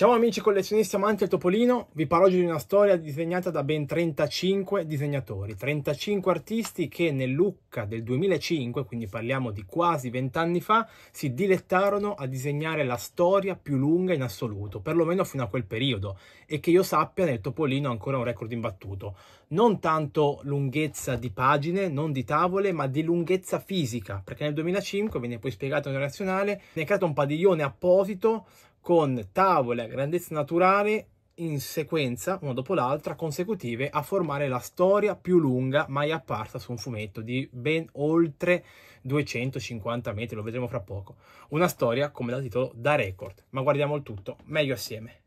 Ciao amici collezionisti amanti del Topolino, vi parlo oggi di una storia disegnata da ben 35 disegnatori, 35 artisti che nel Lucca del 2005, quindi parliamo di quasi 20 anni fa, si dilettarono a disegnare la storia più lunga in assoluto, perlomeno fino a quel periodo, e che io sappia nel Topolino ancora un record imbattuto. Non tanto lunghezza di pagine, non di tavole, ma di lunghezza fisica, perché nel 2005, viene poi spiegato nel nazionale, è creato un padiglione apposito con tavole a grandezza naturale in sequenza, una dopo l'altra, consecutive, a formare la storia più lunga mai apparsa su un fumetto di ben oltre 250 metri, lo vedremo fra poco. Una storia, come da titolo, da record, ma guardiamo il tutto meglio assieme.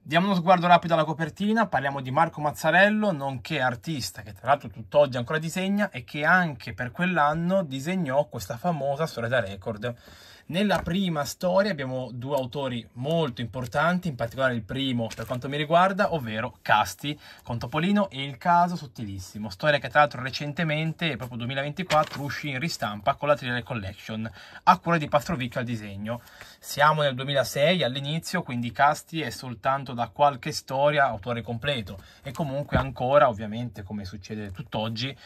Diamo uno sguardo rapido alla copertina, parliamo di Marco Mazzarello, nonché artista che tra l'altro tutt'oggi ancora disegna e che anche per quell'anno disegnò questa famosa storia da record nella prima storia abbiamo due autori molto importanti, in particolare il primo per quanto mi riguarda, ovvero Casti con Topolino e Il caso sottilissimo, storia che tra l'altro recentemente, proprio 2024, uscì in ristampa con la Thriller Collection, a cura di Pastrovicchio al disegno. Siamo nel 2006 all'inizio, quindi Casti è soltanto da qualche storia autore completo e comunque ancora, ovviamente, come succede tutt'oggi,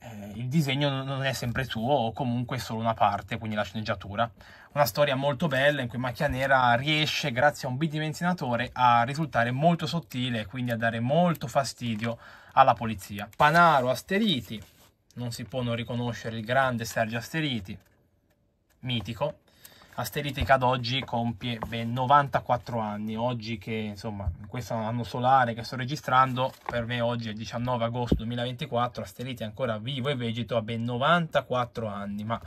eh, il disegno non è sempre suo o comunque solo una parte, quindi la sceneggiatura. Una storia molto bella in cui Macchia Nera riesce, grazie a un bidimensionatore, a risultare molto sottile e quindi a dare molto fastidio alla polizia. Panaro Asteriti, non si può non riconoscere il grande Sergio Asteriti, mitico, Asteritica ad oggi compie ben 94 anni, oggi che insomma in questo anno solare che sto registrando, per me oggi è il 19 agosto 2024, Asteriti è ancora vivo e vegeto a ben 94 anni, ma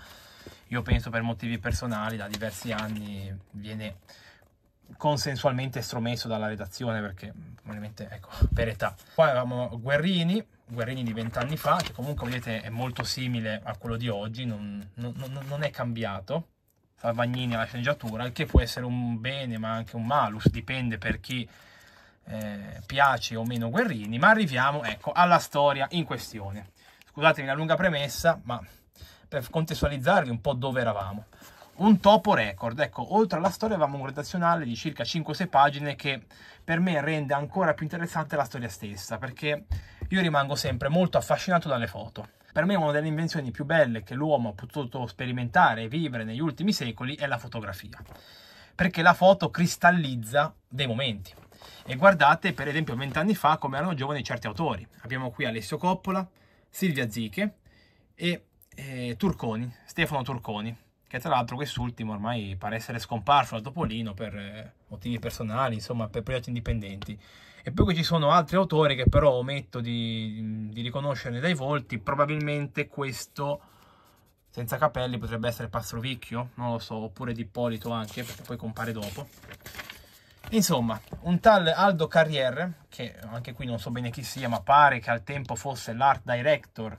io penso per motivi personali da diversi anni viene consensualmente estromesso dalla redazione perché ovviamente ecco per età. Poi avevamo Guerrini, Guerrini di vent'anni fa, che comunque vedete è molto simile a quello di oggi, non, non, non è cambiato Salvagnini alla sceneggiatura, il che può essere un bene ma anche un malus, dipende per chi eh, piace o meno Guerrini, ma arriviamo ecco, alla storia in questione. Scusatemi la lunga premessa, ma per contestualizzarvi un po' dove eravamo. Un topo record, ecco, oltre alla storia avevamo un redazionale di circa 5-6 pagine che per me rende ancora più interessante la storia stessa, perché io rimango sempre molto affascinato dalle foto per me una delle invenzioni più belle che l'uomo ha potuto sperimentare e vivere negli ultimi secoli è la fotografia, perché la foto cristallizza dei momenti. E guardate per esempio vent'anni fa come erano giovani certi autori. Abbiamo qui Alessio Coppola, Silvia Ziche e eh, Turconi, Stefano Turconi, che tra l'altro quest'ultimo ormai pare essere scomparso dal Topolino per eh, motivi personali, insomma per progetti indipendenti. E poi ci sono altri autori che però ometto di, di riconoscere dai volti, probabilmente questo senza capelli potrebbe essere Pastrovicchio, non lo so, oppure di Ippolito anche, perché poi compare dopo. Insomma, un tal Aldo Carrier, che anche qui non so bene chi sia, ma pare che al tempo fosse l'art director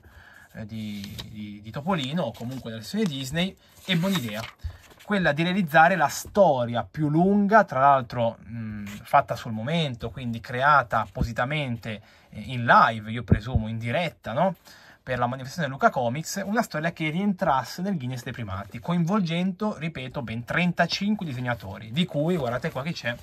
eh, di, di, di, Topolino, o comunque della serie Disney, ebbe un'idea quella di realizzare la storia più lunga, tra l'altro fatta sul momento, quindi creata appositamente eh, in live, io presumo in diretta, no? per la manifestazione Luca Comics, una storia che rientrasse nel Guinness dei primati, coinvolgendo, ripeto, ben 35 disegnatori, di cui, guardate qua che c'è,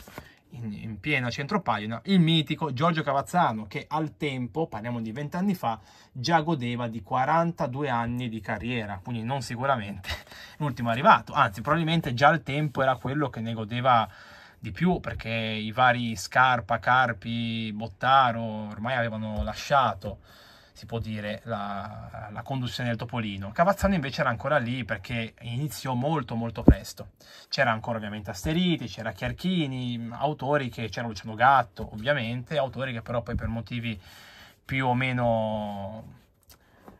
in, in piena centropagina, il mitico Giorgio Cavazzano, che al tempo, parliamo di 20 anni fa, già godeva di 42 anni di carriera, quindi non sicuramente l'ultimo arrivato, anzi probabilmente già al tempo era quello che ne godeva di più perché i vari Scarpa, Carpi, Bottaro ormai avevano lasciato si può dire, la, la, conduzione del Topolino. Cavazzano invece era ancora lì perché iniziò molto molto presto. C'era ancora ovviamente Asteriti, c'era Chiarchini, autori che c'era Luciano Gatto, ovviamente, autori che però poi per motivi più o meno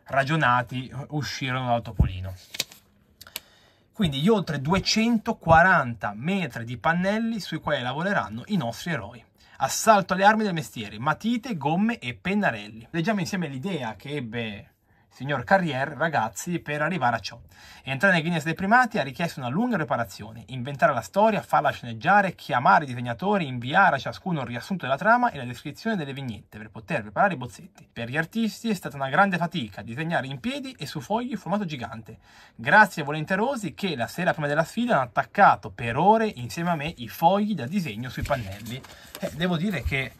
ragionati uscirono dal Topolino. Quindi gli oltre 240 metri di pannelli sui quali lavoreranno i nostri eroi. Assalto alle armi del mestiere, matite, gomme e pennarelli. Leggiamo insieme l'idea che ebbe signor Carrier, ragazzi, per arrivare a ciò. Entrare nei Guinness dei primati ha richiesto una lunga preparazione, inventare la storia, farla sceneggiare, chiamare i disegnatori, inviare a ciascuno il riassunto della trama e la descrizione delle vignette per poter preparare i bozzetti. Per gli artisti è stata una grande fatica disegnare in piedi e su fogli in formato gigante. Grazie ai volenterosi che la sera prima della sfida hanno attaccato per ore insieme a me i fogli da disegno sui pannelli. Eh, devo dire che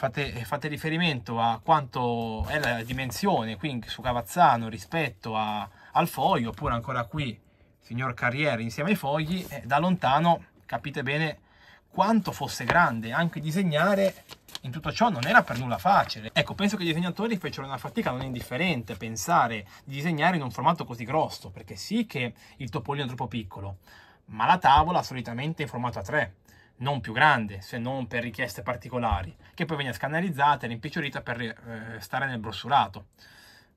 fate, fate, riferimento a quanto è la dimensione qui su Cavazzano rispetto a, al foglio, oppure ancora qui, signor Carriere insieme ai fogli, eh, da lontano capite bene quanto fosse grande, anche disegnare in tutto ciò non era per nulla facile. Ecco, penso che i disegnatori fecero una fatica non indifferente pensare di disegnare in un formato così grosso, perché sì che il topolino è troppo piccolo, ma la tavola solitamente è in formato A3, non più grande, se non per richieste particolari, che poi viene scannerizzata e rimpicciolita per eh, stare nel brossurato.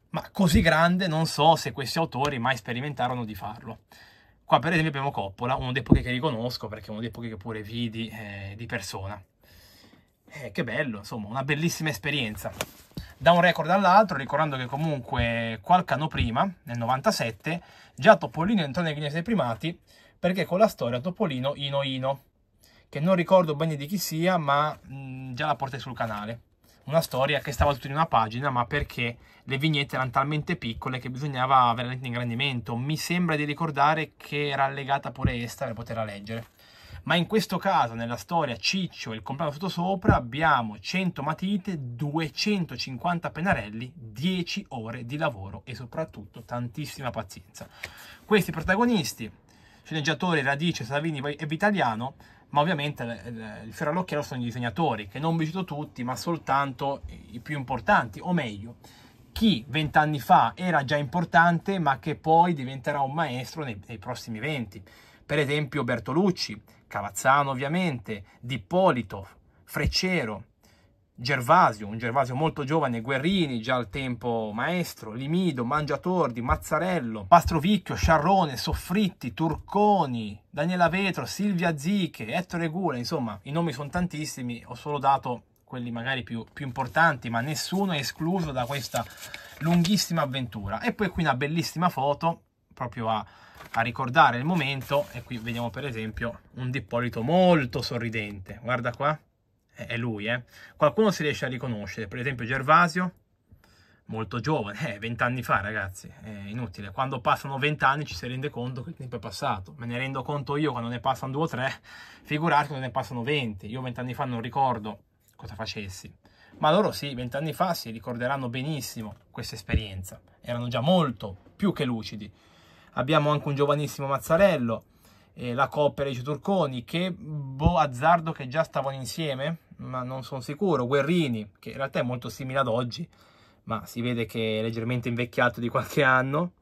Ma così grande non so se questi autori mai sperimentarono di farlo. Qua per esempio abbiamo Coppola, uno dei pochi che riconosco perché è uno dei pochi che pure vidi eh, di persona. Eh, che bello, insomma, una bellissima esperienza. Da un record all'altro, ricordando che comunque qualche anno prima, nel 97, già Topolino entrò nei Guinness dei primati perché con la storia Topolino Ino Ino che non ricordo bene di chi sia, ma mh, già la portai sul canale. Una storia che stava tutta in una pagina, ma perché le vignette erano talmente piccole che bisognava veramente ingrandimento. Mi sembra di ricordare che era allegata pure esta per poterla leggere. Ma in questo caso, nella storia Ciccio e il compleanno sottosopra, abbiamo 100 matite, 250 pennarelli, 10 ore di lavoro e soprattutto tantissima pazienza. Questi protagonisti, sceneggiatori Radice, Savini e Vitaliano, ma ovviamente il fiore all'occhiello sono i disegnatori, che non vi cito tutti, ma soltanto i più importanti, o meglio, chi vent'anni fa era già importante, ma che poi diventerà un maestro nei, nei prossimi venti. Per esempio Bertolucci, Cavazzano ovviamente, Dippolito, Freccero, Gervasio, un Gervasio molto giovane, Guerrini, già al tempo maestro, Limido, Mangiatordi, Mazzarello, Pastrovicchio, Sciarrone, Soffritti, Turconi, Daniela Vetro, Silvia Ziche, Ettore Gula, insomma, i nomi sono tantissimi, ho solo dato quelli magari più, più importanti, ma nessuno è escluso da questa lunghissima avventura. E poi qui una bellissima foto, proprio a, a ricordare il momento, e qui vediamo per esempio un Dippolito molto sorridente, guarda qua, è lui, eh. Qualcuno si riesce a riconoscere, per esempio Gervasio, molto giovane, eh, 20 anni fa ragazzi, è inutile, quando passano 20 anni ci si rende conto che il tempo è passato, me ne rendo conto io quando ne passano 2 o 3, figurarti quando ne passano 20, io 20 anni fa non ricordo cosa facessi, ma loro sì, 20 anni fa si ricorderanno benissimo questa esperienza, erano già molto più che lucidi. Abbiamo anche un giovanissimo Mazzarello, eh, la coppia dei Turconi, che boh, azzardo che già stavano insieme, ma non sono sicuro. Guerrini, che in realtà è molto simile ad oggi, ma si vede che è leggermente invecchiato di qualche anno.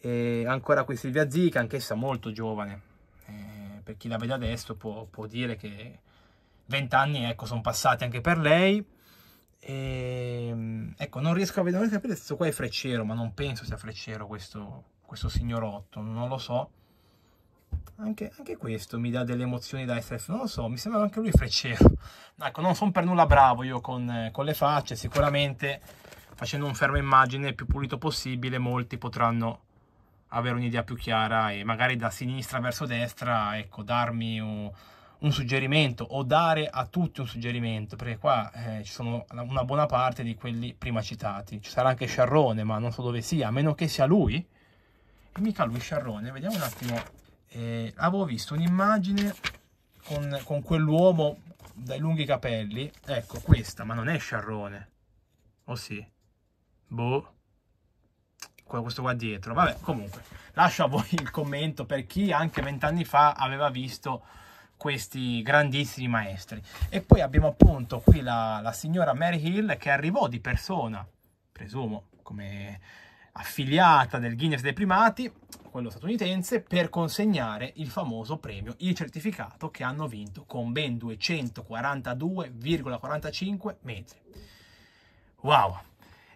E ancora qui Silvia Zica, anch'essa molto giovane. Eh, per chi la vede adesso può, può dire che 20 anni ecco, sono passati anche per lei. E, ecco, non riesco a vedere, se questo qua è Freccero, ma non penso sia Freccero questo, questo signorotto, non lo so anche, anche, questo mi dà delle emozioni da SF, non lo so, mi sembra anche lui freccero. Ecco, non sono per nulla bravo io con, con le facce, sicuramente facendo un fermo immagine il più pulito possibile molti potranno avere un'idea più chiara e magari da sinistra verso destra, ecco, darmi un, un suggerimento o dare a tutti un suggerimento, perché qua eh, ci sono una buona parte di quelli prima citati. Ci sarà anche Sciarrone, ma non so dove sia, a meno che sia lui. E mica lui Sciarrone, vediamo un attimo eh, avevo visto un'immagine con, con quell'uomo dai lunghi capelli, ecco questa, ma non è Sciarrone, o oh sì? Boh, questo qua dietro, vabbè comunque, lascio a voi il commento per chi anche vent'anni fa aveva visto questi grandissimi maestri. E poi abbiamo appunto qui la, la signora Mary Hill che arrivò di persona, presumo come affiliata del Guinness dei primati, quello statunitense, per consegnare il famoso premio, il certificato che hanno vinto con ben 242,45 metri. Wow!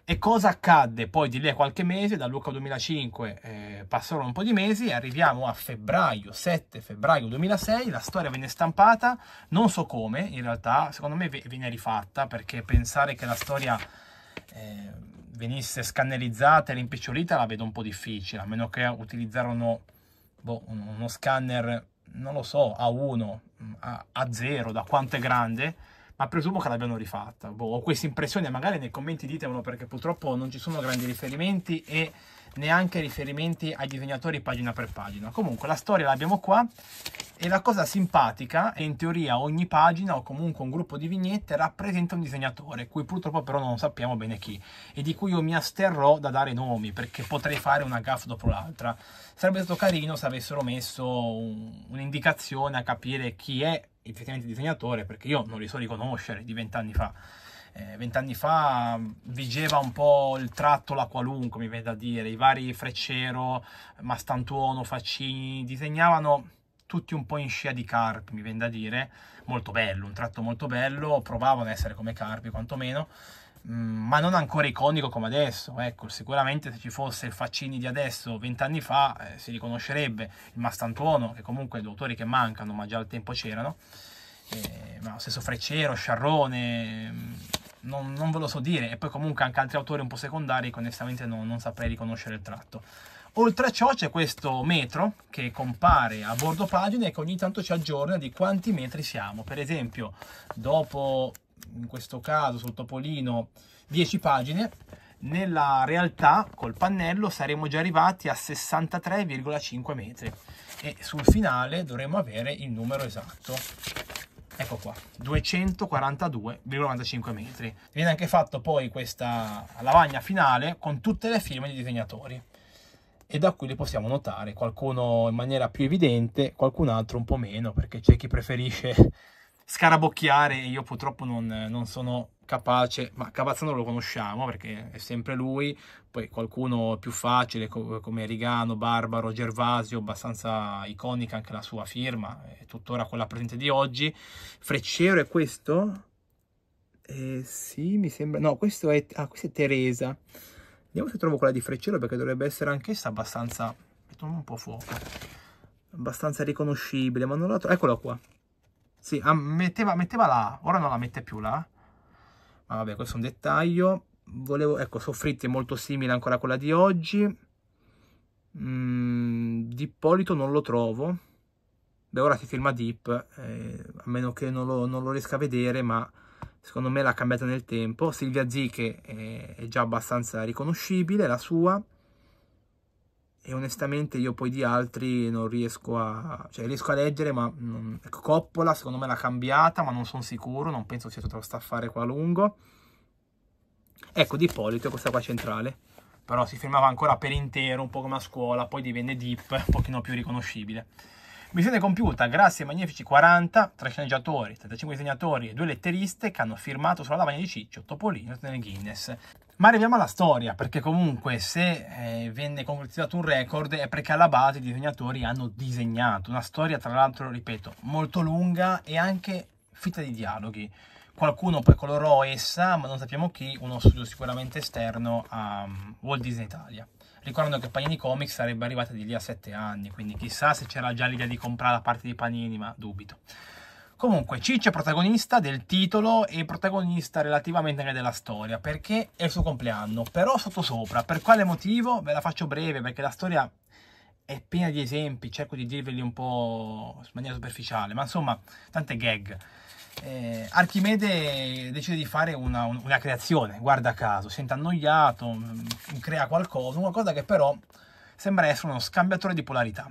E cosa accadde poi di lì a qualche mese, da Luca 2005 eh, passarono un po' di mesi, arriviamo a febbraio, 7 febbraio 2006, la storia venne stampata, non so come, in realtà secondo me viene rifatta, perché pensare che la storia... Eh, venisse scannerizzata e rimpicciolita la vedo un po' difficile, a meno che utilizzarono boh, uno scanner, non lo so, A1, a, A0, da quanto è grande, ma presumo che l'abbiano rifatta. Boh, ho queste impressioni, magari nei commenti ditemelo perché purtroppo non ci sono grandi riferimenti e neanche riferimenti ai disegnatori pagina per pagina. Comunque la storia l'abbiamo qua e la cosa simpatica è in teoria ogni pagina o comunque un gruppo di vignette rappresenta un disegnatore, cui purtroppo però non sappiamo bene chi e di cui io mi asterrò da dare nomi perché potrei fare una gaff dopo l'altra. Sarebbe stato carino se avessero messo un, un'indicazione a capire chi è effettivamente disegnatore perché io non li so riconoscere di vent'anni fa. Eh, vent'anni eh, fa vigeva un po' il tratto la qualunque, mi viene da dire, i vari Freccero, Mastantuono, Faccini, disegnavano tutti un po' in scia di Carpi, mi viene da dire, molto bello, un tratto molto bello, provavano ad essere come Carpi quantomeno, mm, ma non ancora iconico come adesso, ecco, sicuramente se ci fosse il Faccini di adesso, vent'anni fa, eh, si riconoscerebbe il Mastantuono, che comunque due autori che mancano, ma già al tempo c'erano, eh, ma lo stesso Freccero, Sciarrone, mm, non, non, ve lo so dire, e poi comunque anche altri autori un po' secondari che onestamente non, non saprei riconoscere il tratto. Oltre a ciò c'è questo metro che compare a bordo pagina e che ogni tanto ci aggiorna di quanti metri siamo. Per esempio, dopo, in questo caso sul Topolino, 10 pagine, nella realtà col pannello saremo già arrivati a 63,5 metri. E sul finale dovremo avere il numero esatto. Ecco qua 242,95 metri. Viene anche fatto poi questa lavagna finale con tutte le firme dei disegnatori. E da qui li possiamo notare, qualcuno in maniera più evidente, qualcun altro un po' meno, perché c'è chi preferisce scarabocchiare e io purtroppo non, non sono capace, ma Cavazzano lo conosciamo perché è sempre lui, poi qualcuno più facile come Rigano, Barbaro, Gervasio, abbastanza iconica anche la sua firma, è tuttora quella presente di oggi. Freccero è questo? Eh, sì, mi sembra, no, questo è, ah, questo è Teresa. Vediamo se trovo quella di Freccero perché dovrebbe essere anch'essa abbastanza... Mettiamo un po' fuoco. Abbastanza riconoscibile, ma non la trovo... Eccola qua. Sì, ah, metteva, metteva là, ora non la mette più là. Ma vabbè, questo è un dettaglio. Volevo, ecco, soffritti molto simile ancora a quella di oggi. Mm, di Ippolito non lo trovo. Beh, ora si firma Deep, eh, a meno che non lo, non lo riesca a vedere, ma secondo me l'ha cambiata nel tempo. Silvia Ziche è già abbastanza riconoscibile, la sua, e onestamente io poi di altri non riesco a... cioè riesco a leggere, ma non... ecco, Coppola secondo me l'ha cambiata, ma non sono sicuro, non penso sia stato staffare qua a lungo. Ecco, di Ippolito, questa qua centrale, però si firmava ancora per intero, un po' come a scuola, poi divenne Deep, un pochino più riconoscibile. Missione compiuta grazie ai magnifici 40, 3 sceneggiatori, 35 disegnatori e 2 letteriste che hanno firmato sulla lavagna di Ciccio, Topolino e Guinness. Ma arriviamo alla storia, perché comunque se eh, venne concretizzato un record è perché alla base i disegnatori hanno disegnato una storia, tra l'altro, ripeto, molto lunga e anche fitta di dialoghi. Qualcuno poi colorò essa, ma non sappiamo chi, uno studio sicuramente esterno a um, Walt Disney Italia ricordando che Panini Comics sarebbe arrivata di lì a 7 anni, quindi chissà se c'era già l'idea di comprare la parte di Panini, ma dubito. Comunque, Ciccio è protagonista del titolo e protagonista relativamente anche della storia, perché è il suo compleanno, però sottosopra. Per quale motivo? Ve la faccio breve, perché la storia è piena di esempi, cerco di dirveli un po' in maniera superficiale, ma insomma, tante gag eh, Archimede decide di fare una, una, creazione, guarda caso, sente annoiato, mm, crea qualcosa, una cosa che però sembra essere uno scambiatore di polarità.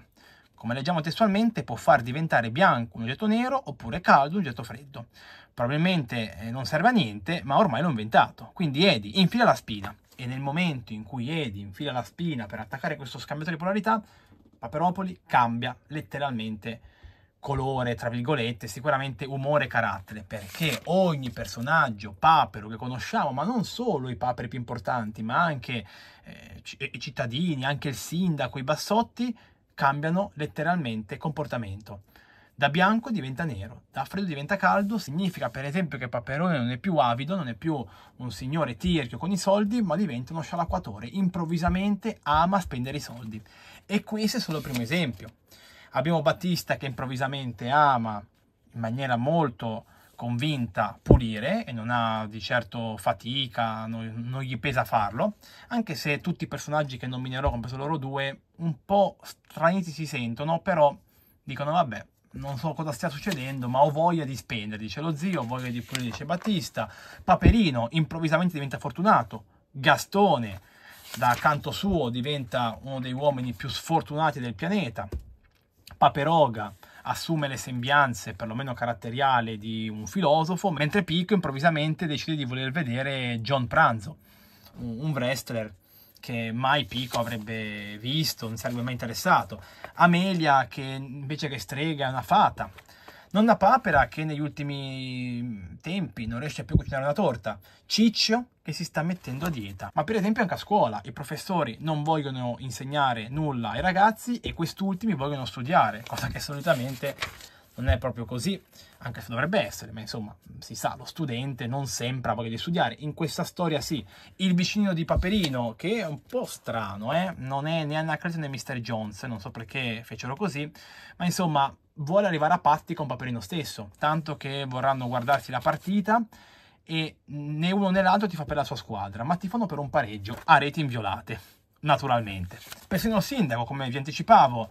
Come leggiamo testualmente, può far diventare bianco un oggetto nero oppure caldo un oggetto freddo. Probabilmente eh, non serve a niente, ma ormai l'ho inventato. Quindi Edi infila la spina e nel momento in cui Edi infila la spina per attaccare questo scambiatore di polarità, Paperopoli cambia letteralmente colore, tra virgolette, sicuramente umore e carattere, perché ogni personaggio papero che conosciamo, ma non solo i paperi più importanti, ma anche eh, i cittadini, anche il sindaco, i bassotti, cambiano letteralmente comportamento. Da bianco diventa nero, da freddo diventa caldo, significa per esempio che Paperone non è più avido, non è più un signore tirchio con i soldi, ma diventa uno scialacquatore, improvvisamente ama spendere i soldi. E questo è solo il primo esempio. Abbiamo Battista che improvvisamente ama in maniera molto convinta pulire e non ha di certo fatica, non, non, gli pesa farlo, anche se tutti i personaggi che nominerò, compreso loro due, un po' straniti si sentono, però dicono vabbè, non so cosa stia succedendo, ma ho voglia di spendere, dice lo zio, ho voglia di pulire, dice Battista, Paperino improvvisamente diventa fortunato, Gastone da canto suo diventa uno dei uomini più sfortunati del pianeta, Paperoga assume le sembianze, perlomeno caratteriali, di un filosofo, mentre Pico improvvisamente decide di voler vedere John Pranzo, un wrestler che mai Pico avrebbe visto, non sarebbe mai interessato. Amelia che invece che strega è una fata. Nonna Papera che negli ultimi tempi non riesce più a cucinare una torta. Ciccio che si sta mettendo a dieta. Ma per esempio anche a scuola i professori non vogliono insegnare nulla ai ragazzi e quest'ultimi vogliono studiare, cosa che solitamente non è proprio così, anche se dovrebbe essere, ma insomma, si sa, lo studente non sempre ha voglia di studiare. In questa storia sì, il vicinino di Paperino, che è un po' strano, eh? non è né Anna né Mr. Jones, non so perché fecero così, ma insomma, vuole arrivare a patti con Paperino stesso, tanto che vorranno guardarsi la partita e né uno né l'altro ti fa per la sua squadra, ma ti fanno per un pareggio a reti inviolate, naturalmente. Persino il sindaco, come vi anticipavo,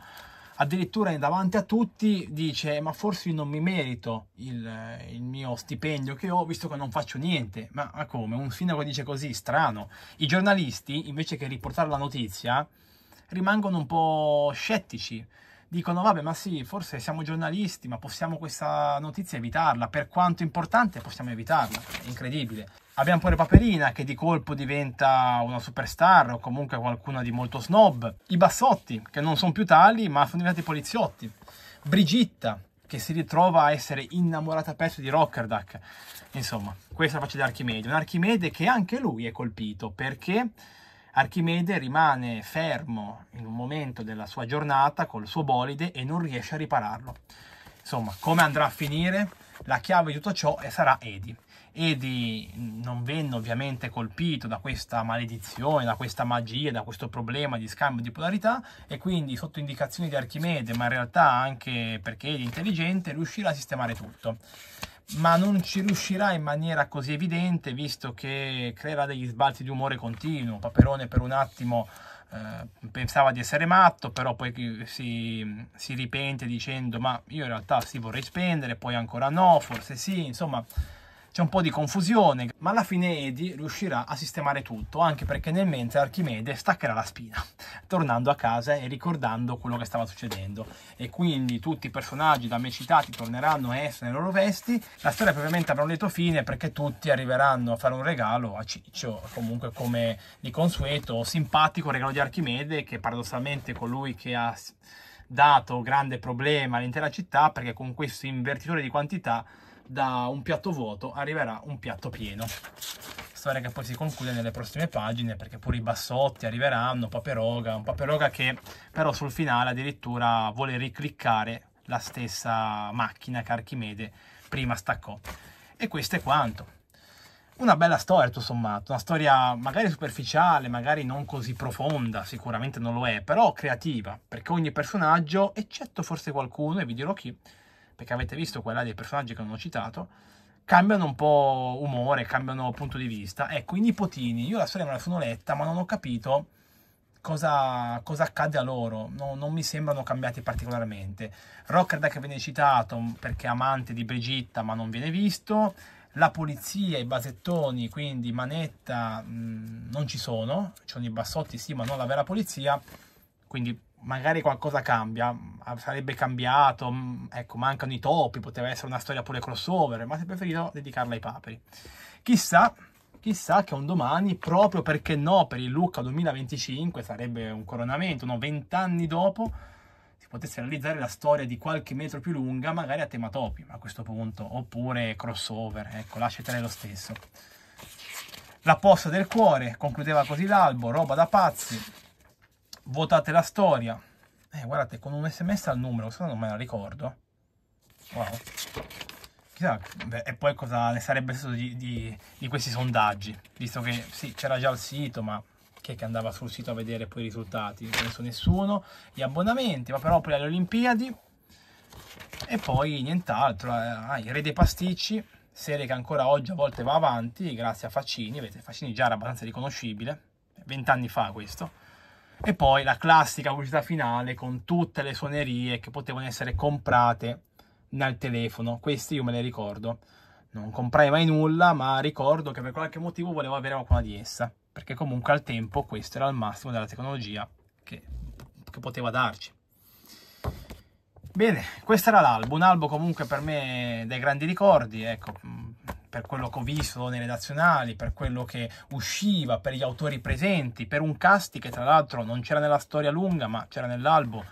addirittura davanti a tutti dice ma forse non mi merito il, il, mio stipendio che ho visto che non faccio niente. Ma, ma come? Un sindaco dice così strano. I giornalisti invece che riportare la notizia rimangono un po' scettici dicono vabbè ma sì forse siamo giornalisti ma possiamo questa notizia evitarla. Per quanto importante possiamo evitarla. È incredibile. Abbiamo pure Paperina che di colpo diventa una superstar o comunque qualcuno di molto snob. I Bassotti che non sono più tali ma sono diventati poliziotti. Brigitta che si ritrova a essere innamorata a pezzo di Rockerduck insomma questa è la faccia di Archimede. Un Archimede che anche lui è colpito perché Archimede rimane fermo in un momento della sua giornata col suo bolide e non riesce a ripararlo. Insomma, come andrà a finire? La chiave di tutto ciò sarà Edi. Edi non venne ovviamente colpito da questa maledizione, da questa magia, da questo problema di scambio di polarità e quindi sotto indicazioni di Archimede, ma in realtà anche perché Edi è intelligente, riuscirà a sistemare tutto ma non ci riuscirà in maniera così evidente visto che creerà degli sbalzi di umore continuo. Paperone per un attimo eh, pensava di essere matto, però poi si, si ripente dicendo ma io in realtà sì vorrei spendere, poi ancora no, forse sì, insomma c'è un po' di confusione, ma alla fine Edi riuscirà a sistemare tutto, anche perché nel mentre Archimede staccherà la spina, tornando a casa e ricordando quello che stava succedendo. E quindi tutti i personaggi da me citati torneranno a essere nelle loro vesti. La storia probabilmente avrà un lieto fine perché tutti arriveranno a fare un regalo a Ciccio, comunque come di consueto, simpatico regalo di Archimede, che paradossalmente è colui che ha dato grande problema all'intera città, perché con questo invertitore di quantità da un piatto vuoto arriverà un piatto pieno. Storia che poi si conclude nelle prossime pagine perché pure i bassotti arriveranno, Paperoga, un Paperoga che però sul finale addirittura vuole ricliccare la stessa macchina che Archimede prima staccò. E questo è quanto. Una bella storia, tutto sommato, una storia magari superficiale, magari non così profonda, sicuramente non lo è, però creativa, perché ogni personaggio, eccetto forse qualcuno, e vi dirò chi, perché avete visto quella dei personaggi che non ho citato, cambiano un po' umore, cambiano punto di vista. Ecco, i nipotini, io la storia me la sono letta, ma non ho capito cosa, cosa accade a loro, no, non mi sembrano cambiati particolarmente. Rocker che viene citato perché è amante di Brigitta, ma non viene visto. La polizia, i basettoni, quindi Manetta, mh, non ci sono, ci sono i bassotti sì, ma non la vera polizia, quindi magari qualcosa cambia, sarebbe cambiato, mm, ecco, mancano i topi, poteva essere una storia pure crossover, ma si è preferito dedicarla ai paperi. Chissà, chissà che un domani, proprio perché no, per il Lucca 2025, sarebbe un coronamento, no, vent'anni dopo, si potesse realizzare la storia di qualche metro più lunga, magari a tema topi a questo punto, oppure crossover, ecco, lasciatene lo stesso. La posta del cuore, concludeva così l'albo, roba da pazzi, votate la storia. Eh, guardate, con un sms al numero, questo non me la ricordo. Wow. Chissà, beh, e poi cosa ne sarebbe stato di, di, di questi sondaggi, visto che sì, c'era già il sito, ma chi è che andava sul sito a vedere poi i risultati? Non penso nessuno. Gli abbonamenti, ma però poi alle Olimpiadi. e poi nient'altro, eh, ah, il Re dei Pasticci, serie che ancora oggi a volte va avanti, grazie a Faccini, vedete, Faccini già era abbastanza riconoscibile, vent'anni fa questo, e poi la classica pubblicità finale con tutte le suonerie che potevano essere comprate nel telefono, questi io me le ricordo, non comprai mai nulla, ma ricordo che per qualche motivo volevo avere qualcuna di essa, perché comunque al tempo questo era il massimo della tecnologia che, che poteva darci. Bene, questo era l'albo, un albo comunque per me dei grandi ricordi, ecco, per quello che ho visto nelle nazionali, per quello che usciva, per gli autori presenti, per un cast che tra l'altro non c'era nella storia lunga, ma c'era nell'albo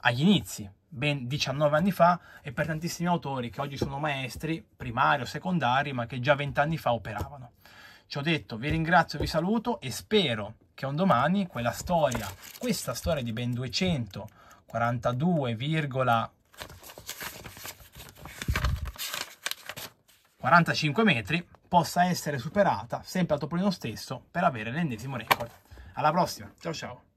agli inizi, ben 19 anni fa, e per tantissimi autori che oggi sono maestri, primari o secondari, ma che già 20 anni fa operavano. Ci ho detto, vi ringrazio, vi saluto e spero che un domani quella storia, questa storia di ben 200 42,45 metri possa essere superata sempre a Topolino stesso per avere l'ennesimo record. Alla prossima, ciao ciao!